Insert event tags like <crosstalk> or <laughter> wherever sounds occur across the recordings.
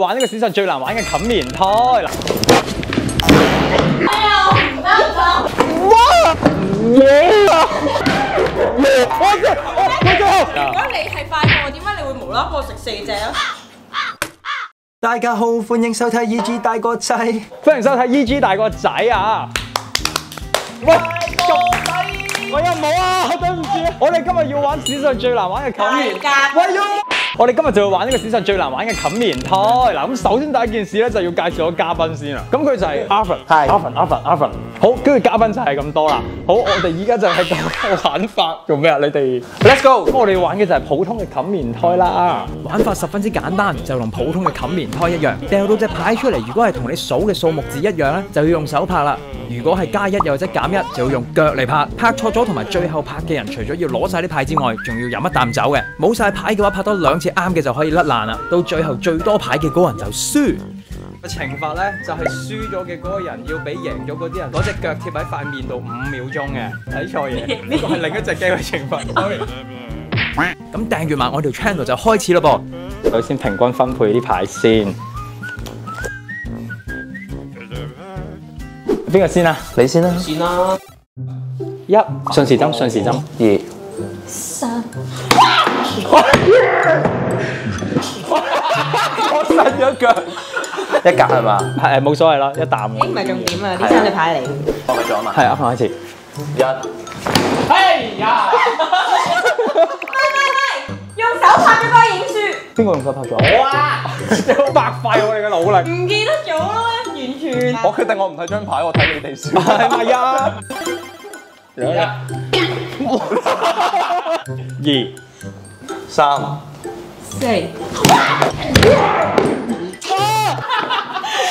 玩呢个史上最难玩嘅冚棉胎嗱。哇！嘢啊！我我我最後。如果你系快貨，點解你会无啦啦幫我食四只啊？大家好，欢迎收睇 E.G 大个仔。欢迎收睇 E.G 大个仔啊！喂，我又冇啊，對唔住！我哋今日要玩史上最难玩嘅冚棉喂喲！我哋今日就要玩呢個史上最難玩嘅冚棉胎。嗱，咁首先第一件事咧就要介紹咗嘉賓先啦。咁佢就係 Arvin，係 Arvin Arvin Arvin。好，跟住嘉賓就係咁多啦。好，我哋依家就係講玩法做咩啊？你哋 Let's go！我哋玩嘅就係普通嘅冚棉胎啦。玩法十分之簡單，就同普通嘅冚棉胎一樣，掉到隻牌出嚟。如果係同你數嘅數目字一樣咧，就要用手拍啦。如果係加一又或者減一，就要用腳嚟拍。拍錯咗同埋最後拍嘅人，除咗要攞晒啲牌之外，仲要飲一啖酒嘅。冇晒牌嘅話，拍多兩次啱嘅就可以甩爛啦。到最後最多牌嘅嗰人就輸。個懲罰咧就係輸咗嘅嗰個人要俾贏咗嗰啲人攞隻腳貼喺塊面度五秒鐘嘅。睇錯嘢，<laughs> 呢個係另一隻 game 嘅懲罰。<laughs> Sorry。咁訂閱埋我條 channel 就開始啦噃。首先平均分配啲牌先。邊個先啊？你先啦，一順時針，順時針。二三 <laughs> 我伸咗腳。<laughs> 一格係嘛？係誒冇所謂啦，一啖。唔係重點啊，啲張你牌嚟。放喺咗啊嘛？係啊，放開始。一用手拍咗嗰個影書，邊個用手拍咗？我啊！你好白費我哋嘅努力。唔記得咗啦，完全。我決定我唔睇張牌，我睇你哋先。係咪啊？二三四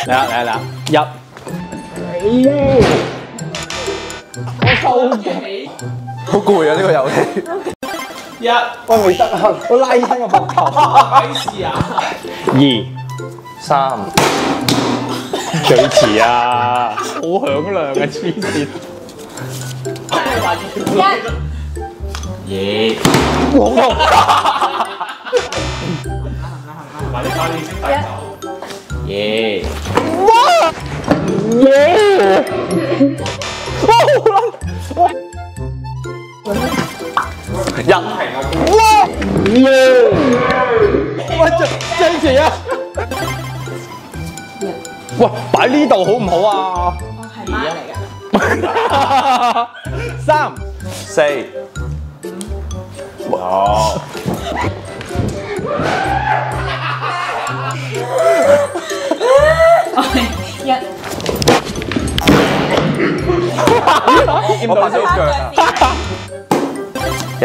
嚟啦嚟啦嚟啦！一。我收皮。好攰啊！呢個遊戲。一，我未得啊！我拉親個膊頭。二，三最遲啊！好響亮嘅黐線。一黃龍。一喂，最最遲啊！喂，擺呢度好唔好啊？我係媽嚟㗎。三。四一我拍咗腳啊！一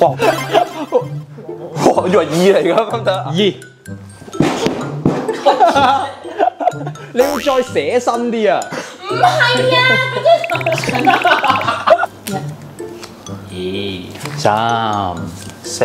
哇！哇！以為二嚟㗎咁得。二。你要再寫身啲啊！唔係啊，三。四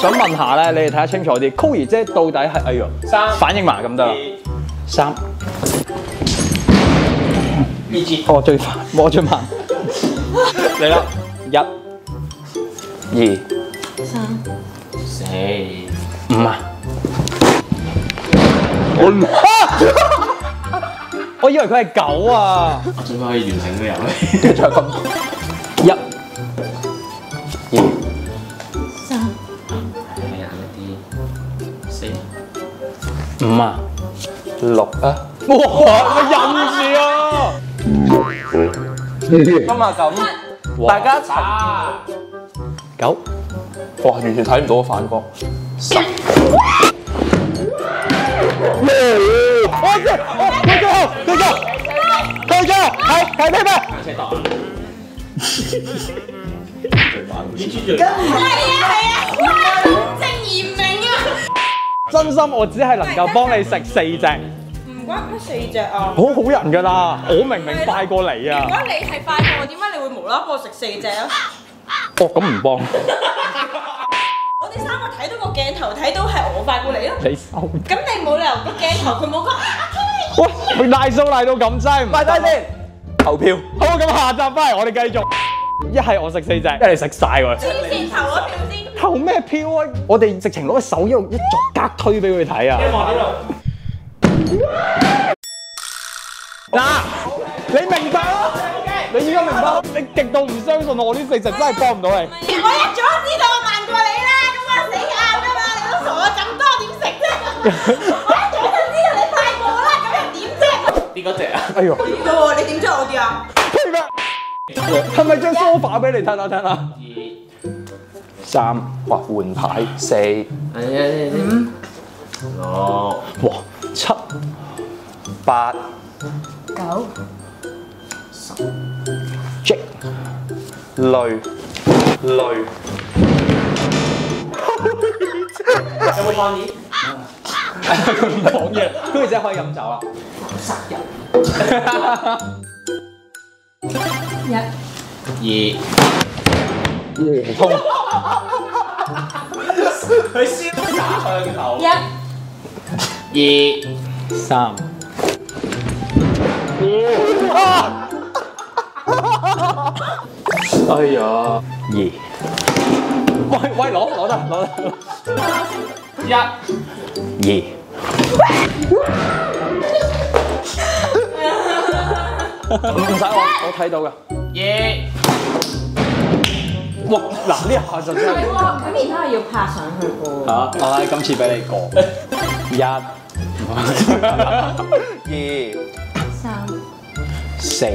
想問下咧，你哋睇得清楚啲，Koey 姐到底係哎呀三反應埋咁得啦。三。二字。哦，最快，我最慢。嚟啦，一、二三四五啊！<laughs> 我以為佢係狗啊！我最快可以完成呢個遊戲。跟住再咁五啊！六啊！哇！我忍住啊！咁啊咁，大家一齊。九、哇！完全睇唔到個反光。十我最我佢最後佢最後佢最後係係咩咩？係啊係啊，哇，公正嚴明啊！真心我只係能夠幫你食四隻，唔關乜四隻啊！好好人㗎啦，我明明快過你啊如啊！果你係快過我，點解你會無啦啦幫我食四隻啊？哦，咁唔幫我哋三個睇到個鏡頭睇到係我快過你咯，你收。咁你冇理由個鏡頭佢冇講喂，大數賴到咁真唔快低先，投票。好，咁下集翻嚟我哋繼續。一係我食四隻，一係你食晒喎。黐線投咗票先。投咩票啊？我哋直情攞个手一路一逐格推俾佢睇啊！嗱，你明白啦？你而家明白？你極度唔相信我呢四隻真係幫唔到你。我一早知道我慢過你啦，咁我死硬噶嘛，你都傻啊，咁多點食啫？我一早就知道你快過啦，咁又點啫？邊嗰隻啊？哎呦，點噶喎？你點知我啲啊？係咪張 sofa 俾你睇下睇下？二三，哇，換牌四，係啊，五六哇，七。八，九。十 J 累，累，有冇創意？唔講嘢，跟住即係可以飲酒啦。一。二。唔通佢瀟灑向頭。一。二三。哎呀，二。喂喂，攞攞得攞得。一二。唔唔使我，我睇到噶。二哇！嗱呢下就真係係喎，咁而家要拍上去喎。嚇，唉，今次俾你過。一、二，三。四。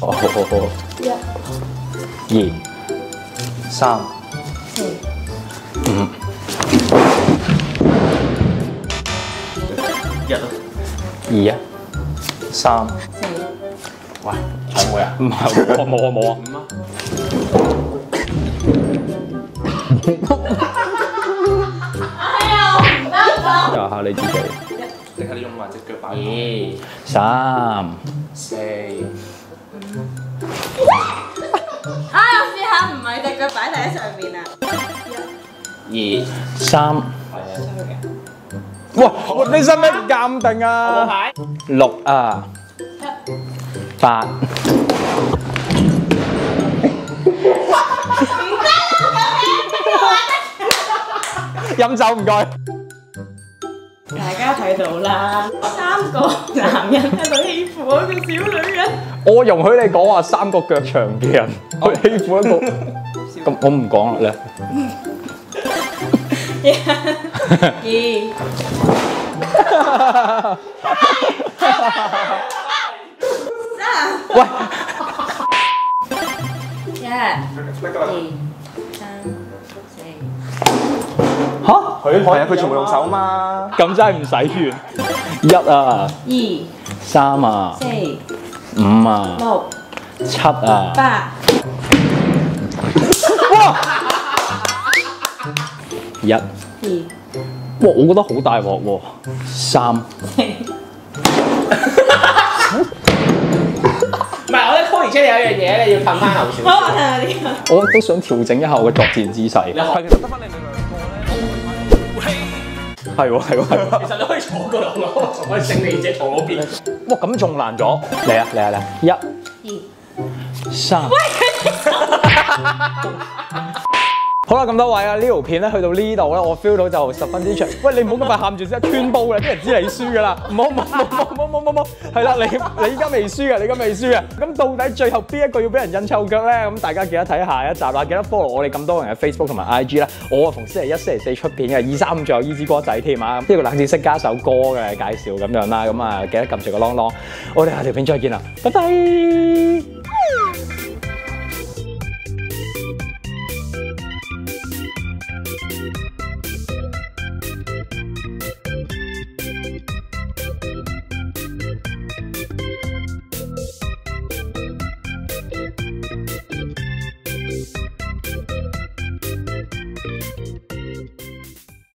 哦。一。二。三，四。五一。二啊。三，會啊？唔係，我冇啊冇啊。五啊。哎呀，唔得咗。教下你自己。定係你用埋只腳擺二三。四，啊，我試下唔係隻腳擺喺上邊啊。二三。係啊。哇！你使唔使鑑定啊？六啊。八。飲酒唔該。大家睇到啦，三個男人喺度欺負一個小女人。我容許你講話三個腳長嘅人去欺負一個，<laughs> 咁我唔講啦，一、三、<laughs> 喂，一、二、三、四。吓？佢係啊，佢全部用手嘛。咁真係唔使完。一啊，二、三啊，四、五啊，六、七啊，八、哇！一，二哇！我覺得好大鑊喎。三，四。唔係，我覺得 Cory 姐有一樣嘢你要褪翻後少好，我少。我都想調整一下我嘅作戰姿勢。你學其實得翻你哋兩個咧，係喎係喎係喎。其實你可以坐過兩個，仲可以勝利者坐嗰邊。哇！咁仲難咗。嚟啊嚟啊嚟啊！一、二。三。好啦，咁多位啊，呢條片咧去到呢度咧，我 feel 到就十分之長。喂，你唔好咁快喊住先，穿煲啦，啲人知你輸噶啦。唔好唔好唔好唔好唔好唔好，係啦，你你依家未輸嘅，你而家未輸嘅。咁到底最後邊一個要俾人印臭腳咧？咁大家記得睇下一集啦，記得 follow 我哋咁多人嘅 Facebook 同埋 IG 啦。我啊逢星期一、星期四出片嘅，二三五仲有 Easy 歌仔添啊，呢個冷知識加首歌嘅介紹咁樣啦。咁啊，記得撳住個啷啷。我哋下條片再見啦，拜拜。